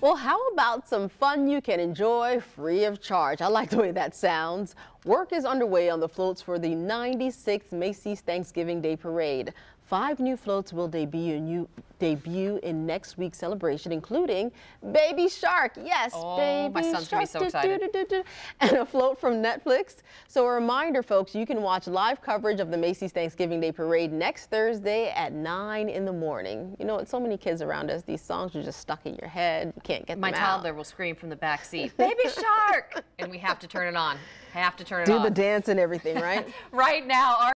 Well, how about some fun you can enjoy free of charge? I like the way that sounds. Work is underway on the floats for the 96th Macy's Thanksgiving Day Parade. Five new floats will debut in, new, debut in next week's celebration, including Baby Shark. Yes, oh, Baby my son's Shark. Gonna be so excited. Do, do, do, and a float from Netflix. So a reminder, folks, you can watch live coverage of the Macy's Thanksgiving Day Parade next Thursday at 9 in the morning. You know, with so many kids around us, these songs are just stuck in your head. You can't get my them My toddler will scream from the back seat, Baby Shark! and we have to turn it on. Have to turn it Do on. Do the dance and everything, right? right now, our